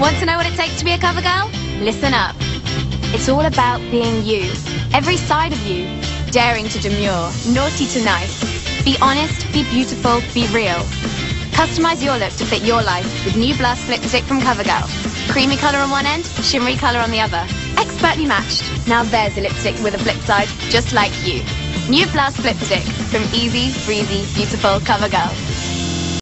Want to know what it takes to be a cover girl? Listen up. It's all about being you. Every side of you. Daring to demure, naughty to nice. Be honest, be beautiful, be real. Customize your look to fit your life with new Blast Flipstick from CoverGirl. Creamy colour on one end, shimmery colour on the other. Expertly matched. Now there's a lipstick with a flip side, just like you. New Blast Flipstick from Easy, Breezy, Beautiful CoverGirl.